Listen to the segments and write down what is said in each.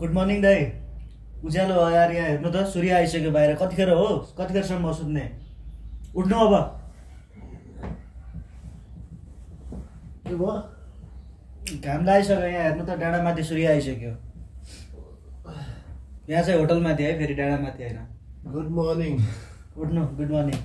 Good morning दाई। उज्यालो यार यहाँ हेर्नु त सूर्य आइसक्यो बाहिर। कतिखेर हो? कतिखेरसम्म सुत्ने उठ्नु अब। के भयो? घाम लागिसक्यो यहाँ। हेर्नु त डाँडामाथि सूर्य आइसक्यो। यहाँ चाहिँ होटलमाथि है फेरि डाँडामाथि होइन। गुड मर्निङ उठ्नु। Good morning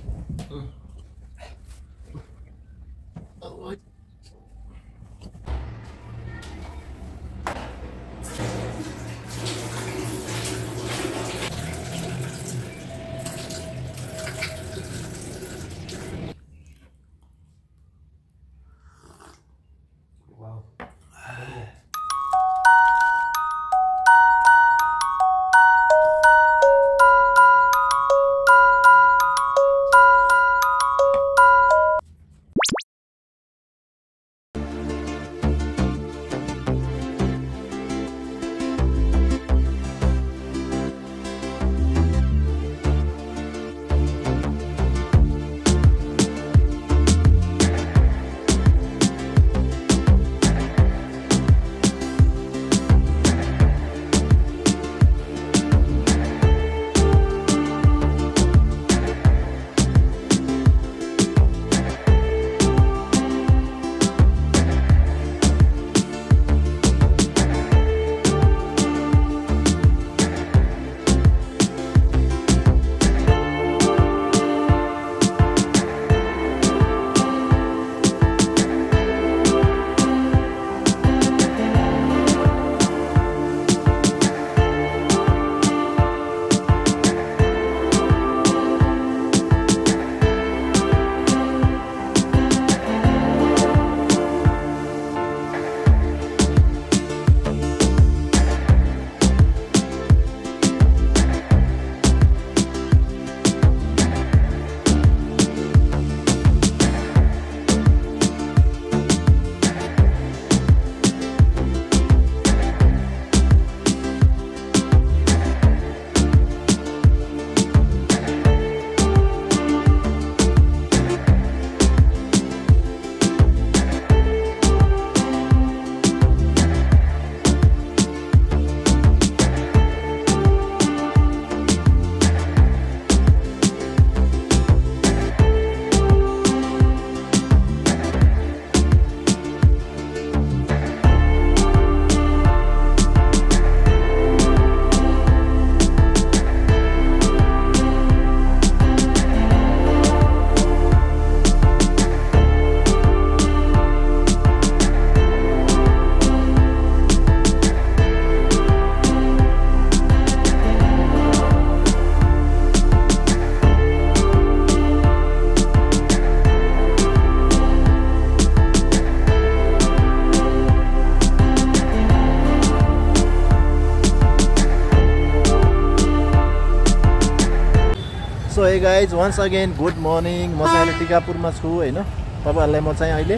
hey guys once again good morning म चाहिँ अहिले टिकापुरमा छु होइन? तपाईँहरूलाई म चाहिँ अहिले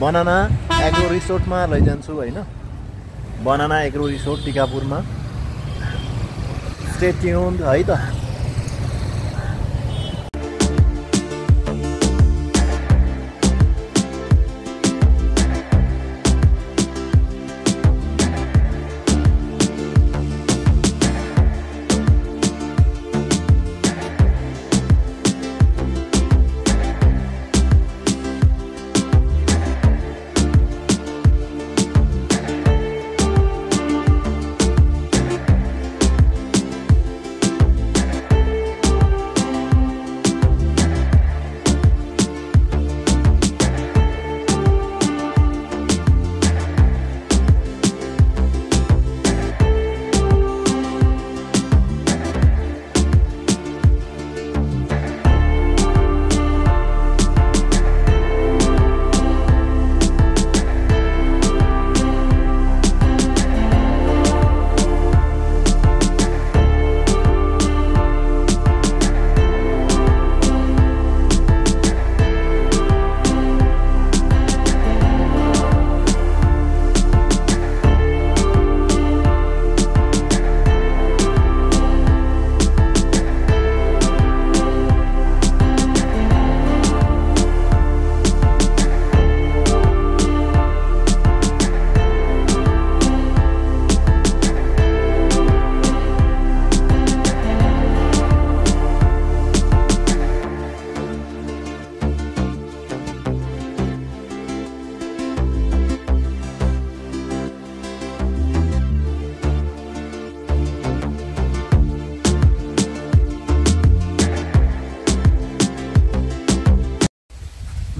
बनाना एग्रो रिसोर्टमा लैजान्छु होइन? बनाना एग्रो रिसोर्ट टिकापुरमा। स्टे ट्युन है त?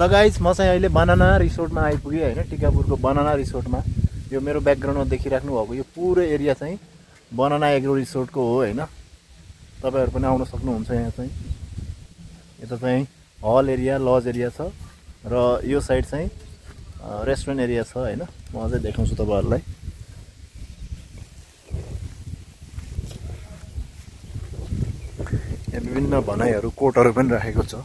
ल गाइज म चाहिँ अहिले बनाना रिसोर्टमा आइपुगेँ होइन टिकापुरको बनाना रिसोर्टमा यो मेरो ब्याकग्राउन्डमा देखिराख्नु भएको यो पुरै एरिया चाहिँ बनाना एग्रो रिसोर्टको हो होइन। तपाईँहरू पनि आउन सक्नुहुन्छ यहाँ चाहिँ। यता चाहिँ हल एरिया लज एरिया छ र यो साइड चाहिँ रेस्टुरेन्ट एरिया छ होइन। म अझै देखाउँछु तपाईँहरूलाई। यहाँ विभिन्न भनाइहरू कोटहरू पनि राखेको छ।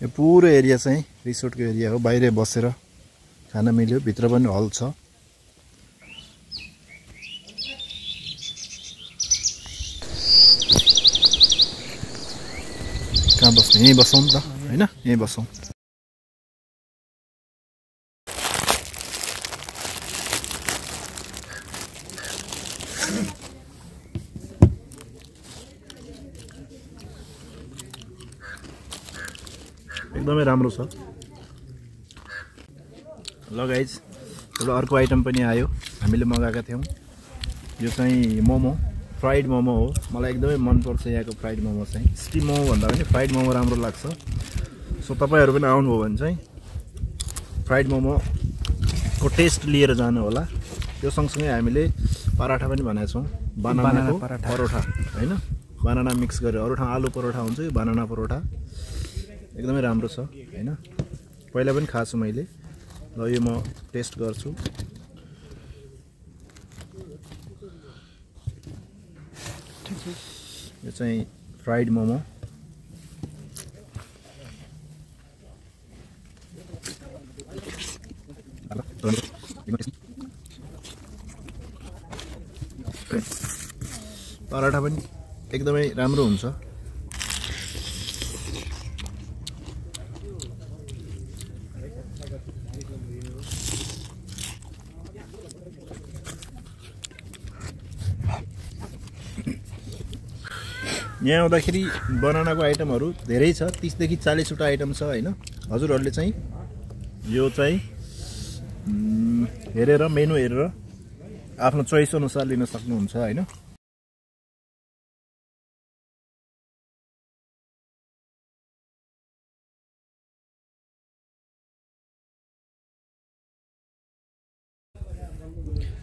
यो पुरो एरिया चाहिँ रिसोर्टको एरिया हो बाहिर बसेर खान मिल्यो भित्र पनि हल छ। कहाँ बस्ने? यहीँ बसौँ त होइन? यहीँ बसौँ। एकदमै राम्रो छ। ल गाइज एउटा अर्को आइटम पनि आयो। हामीले मगाएका थियौँ। यो चाहिँ मोमो फ्राइड मोमो हो। मलाई एकदमै मनपर्छ यहाँको फ्राइड मोमो चाहिँ। स्टिम मोमो भन्दा पनि फ्राइड मोमो राम्रो लाग्छ। सो तपाईँहरू पनि आउनुभयो भने चाहिँ फ्राइड मोमोको टेस्ट लिएर जानु होला। त्यो सँगसँगै हामीले पराठा पनि बनाएको छौँ। बानानाको पराठा। परोठा होइन? बानाना मिक्स गरेर। अरू ठाउँ आलु परोठा हुन्छ। यो बानाना परोठा। एकदमै राम्रो छ होइन? पहिला पनि खाएको छु मैले। ल यो म टेस्ट गर्छु। यो चाहिँ फ्राइड मोमो। पराठा पनि एकदमै राम्रो हुन्छ। यहाँ आउँदाखेरि बनानाको आइटमहरू धेरै छ तिसदेखि चालिसवटा आइटम छ होइन। हजुरहरूले चाहिँ यो चाहिँ हेरेर मेनु हेरेर आफ्नो चोइस अनुसार लिन सक्नुहुन्छ होइन।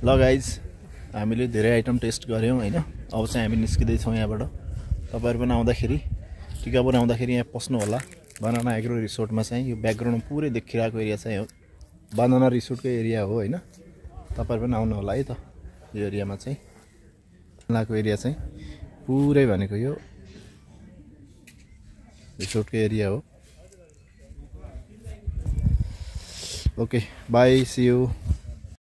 ल गाइज हामीले धेरै आइटम टेस्ट गऱ्यौँ होइन। अब चाहिँ हामी निस्किँदैछौँ यहाँबाट। तपाईँहरू पनि आउँदाखेरि टिकापुर आउँदाखेरि यहाँ पस्नु होला बनाना एग्रो रिसोर्टमा चाहिँ यो ब्याकग्राउन्डमा पुरै देखिरहेको एरिया चाहिँ हो। बनाना रिसोर्टको एरिया हो होइन। तपाईँहरू पनि आउनु होला है त। यो एरियामा चाहिँ। बनानाको एरिया चाहिँ पुरै भनेको यो रिसोर्टको एरिया हो। Okay bye see you